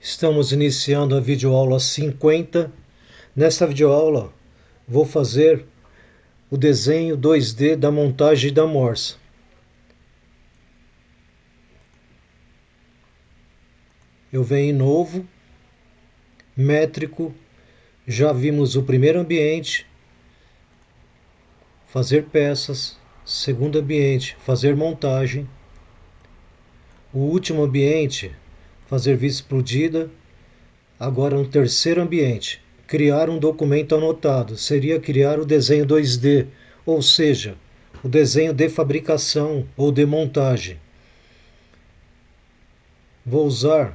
Estamos iniciando a videoaula 50. Nesta videoaula vou fazer o desenho 2D da montagem da morsa. Eu venho em novo, métrico, já vimos o primeiro ambiente, fazer peças, segundo ambiente, fazer montagem, o último ambiente, fazer vista explodida. Agora, no terceiro ambiente, criar um documento anotado seria criar o desenho 2D, ou seja, o desenho de fabricação ou de montagem. Vou usar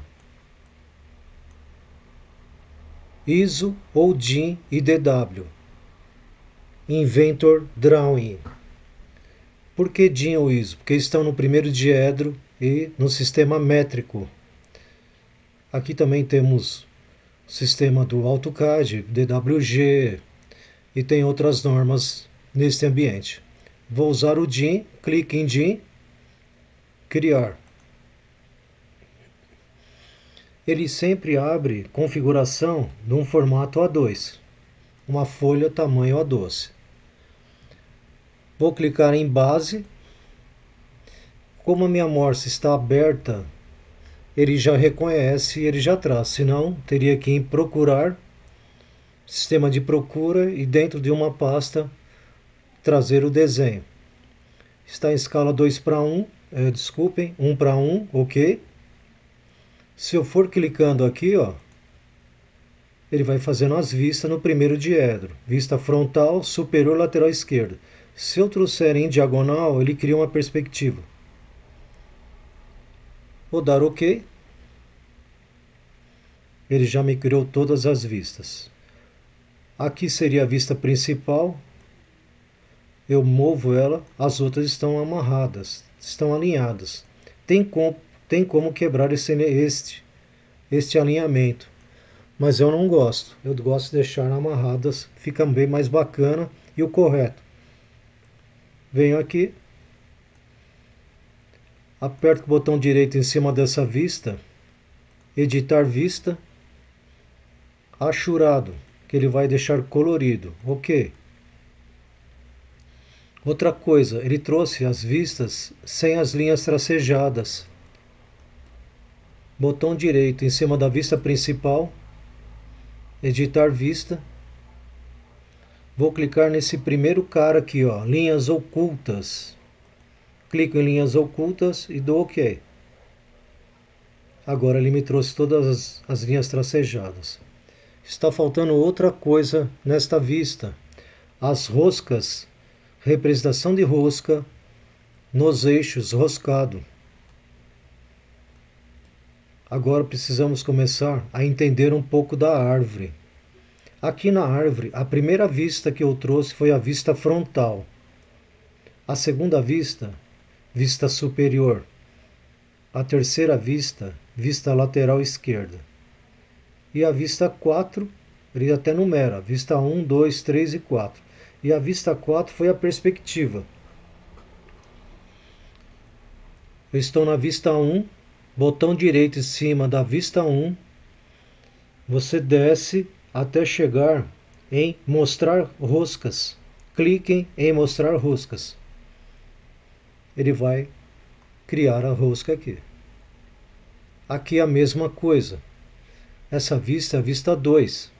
ISO ou DIN e DW. Inventor Drawing. Por que DIN ou ISO? Porque estão no primeiro diedro e no sistema métrico. Aqui também temos sistema do AutoCAD, DWG e tem outras normas neste ambiente. Vou usar o DIN, clique em DIN, criar. Ele sempre abre configuração num formato A2, uma folha tamanho A12. Vou clicar em base. Como a minha morsa está aberta ele já reconhece ele já traz. Senão, teria que procurar, sistema de procura e dentro de uma pasta trazer o desenho. Está em escala 2 para 1, é, desculpem, 1 para 1, ok. Se eu for clicando aqui, ó, ele vai fazendo as vistas no primeiro diedro. Vista frontal, superior, lateral esquerda. Se eu trouxer em diagonal, ele cria uma perspectiva. Vou dar OK. Ele já me criou todas as vistas. Aqui seria a vista principal. Eu movo ela, as outras estão amarradas, estão alinhadas. Tem como, tem como quebrar esse, este, este alinhamento. Mas eu não gosto. Eu gosto de deixar amarradas, fica bem mais bacana e o correto. Venho aqui, Aperto o botão direito em cima dessa vista, editar vista, achurado, que ele vai deixar colorido, ok. Outra coisa, ele trouxe as vistas sem as linhas tracejadas. Botão direito em cima da vista principal, editar vista. Vou clicar nesse primeiro cara aqui, ó, linhas ocultas clico em linhas ocultas e dou OK. Agora ele me trouxe todas as, as linhas tracejadas. Está faltando outra coisa nesta vista. As roscas, representação de rosca nos eixos roscado. Agora precisamos começar a entender um pouco da árvore. Aqui na árvore, a primeira vista que eu trouxe foi a vista frontal. A segunda vista vista superior. A terceira vista, vista lateral esquerda. E a vista 4, ele até numera, vista 1, 2, 3 e 4. E a vista 4 foi a perspectiva. Eu estou na vista 1, botão direito em cima da vista 1. Você desce até chegar em mostrar roscas. Cliquem em mostrar roscas ele vai criar a rosca aqui. Aqui a mesma coisa. Essa vista é a vista 2.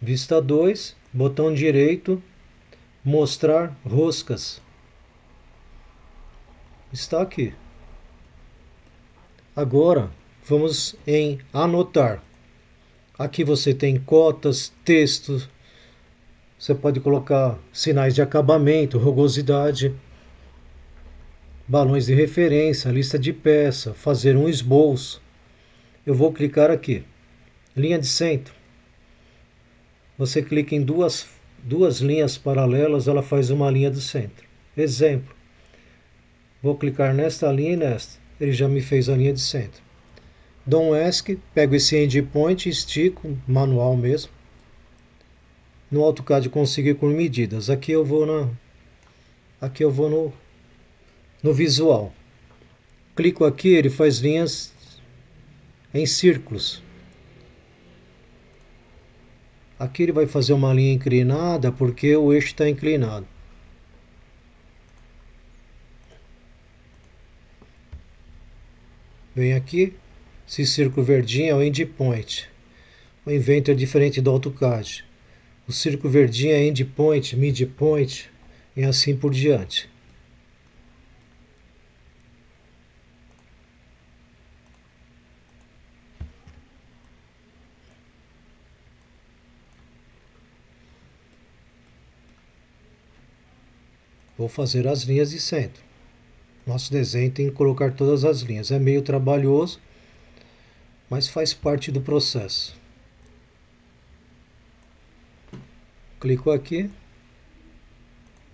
Vista 2, botão direito, mostrar roscas. Está aqui. Agora vamos em anotar. Aqui você tem cotas, textos, você pode colocar sinais de acabamento, rugosidade, balões de referência, lista de peça, fazer um esboço. Eu vou clicar aqui. Linha de centro. Você clica em duas, duas linhas paralelas, ela faz uma linha do centro. Exemplo. Vou clicar nesta linha e nesta. Ele já me fez a linha de centro. Dou um ESC, pego esse endpoint, estico, manual mesmo no AutoCAD conseguir com medidas. Aqui eu vou na aqui eu vou no no visual. Clico aqui, ele faz linhas em círculos. Aqui ele vai fazer uma linha inclinada porque o eixo está inclinado. Vem aqui, esse círculo verdinho é o endpoint. O Inventor é diferente do AutoCAD. O círculo verdinho é endpoint, midpoint e assim por diante. Vou fazer as linhas de centro. Nosso desenho tem que colocar todas as linhas. É meio trabalhoso, mas faz parte do processo. Clico aqui,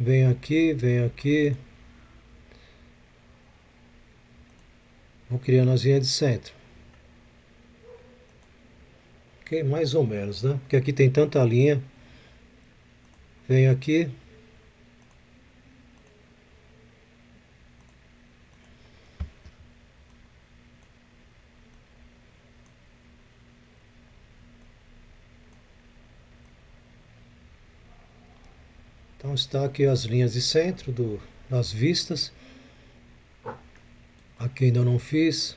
venho aqui, venho aqui. Vou criando as linhas de centro. Ok, mais ou menos, né? Porque aqui tem tanta linha. Venho aqui, está aqui as linhas de centro do, das vistas. Aqui ainda não fiz.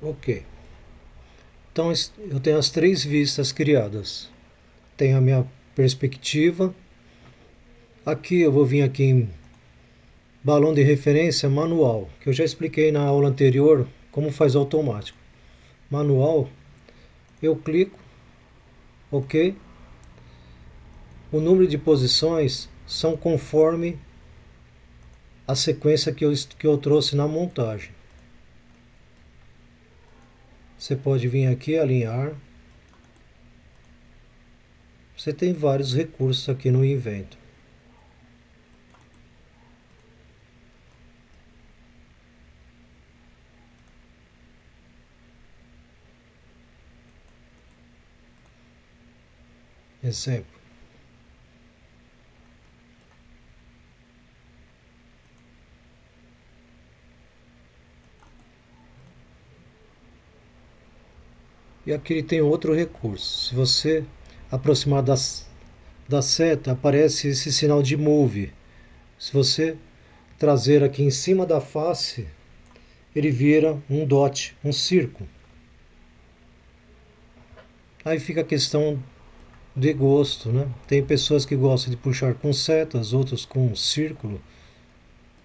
Ok. Então eu tenho as três vistas criadas. Tenho a minha perspectiva. Aqui eu vou vir aqui em balão de referência manual, que eu já expliquei na aula anterior como faz automático. Manual, eu clico, ok. O número de posições são conforme a sequência que eu, que eu trouxe na montagem. Você pode vir aqui alinhar, você tem vários recursos aqui no Invento. Exemplo. E aqui ele tem outro recurso. Se você aproximar das, da seta, aparece esse sinal de move. Se você trazer aqui em cima da face, ele vira um dot, um círculo. Aí fica a questão de gosto, né? Tem pessoas que gostam de puxar com setas, outros com círculo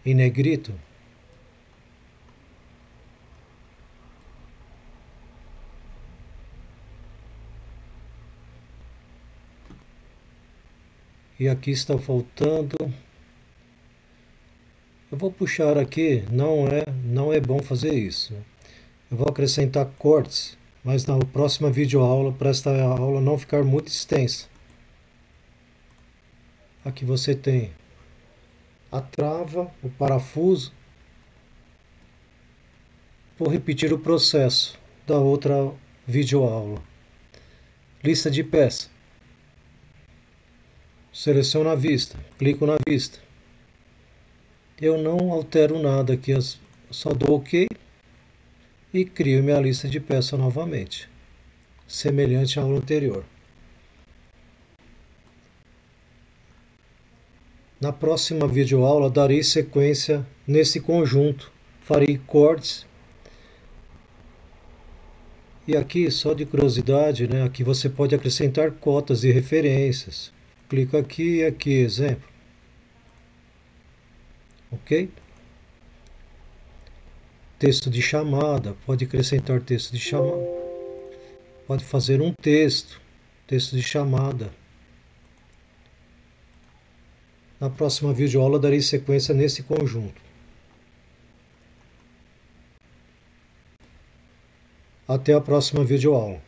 em negrito. E aqui está faltando. Eu vou puxar aqui, não é, não é bom fazer isso. Eu vou acrescentar cortes, mas na próxima videoaula, para esta aula não ficar muito extensa. Aqui você tem a trava, o parafuso. Vou repetir o processo da outra videoaula. Lista de peças. Seleciono a vista, clico na vista. Eu não altero nada aqui, só dou OK e crio minha lista de peças novamente, semelhante à aula anterior. Na próxima videoaula darei sequência nesse conjunto, farei cortes. E aqui, só de curiosidade, né, aqui você pode acrescentar cotas e referências. Clico aqui e aqui, exemplo. Ok? Texto de chamada, pode acrescentar texto de chamada. Pode fazer um texto, texto de chamada. Na próxima videoaula darei sequência nesse conjunto. Até a próxima videoaula.